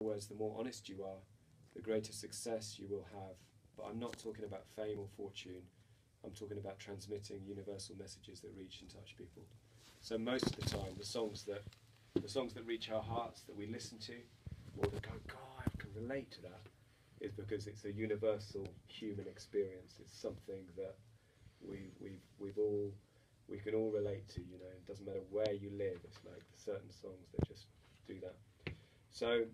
words, the more honest you are, the greater success you will have. But I'm not talking about fame or fortune. I'm talking about transmitting universal messages that reach and touch people. So most of the time, the songs that the songs that reach our hearts that we listen to, or that go, God, I can relate to that, is because it's a universal human experience. It's something that we we've we've all we can all relate to. You know, it doesn't matter where you live. It's like certain songs that just do that. So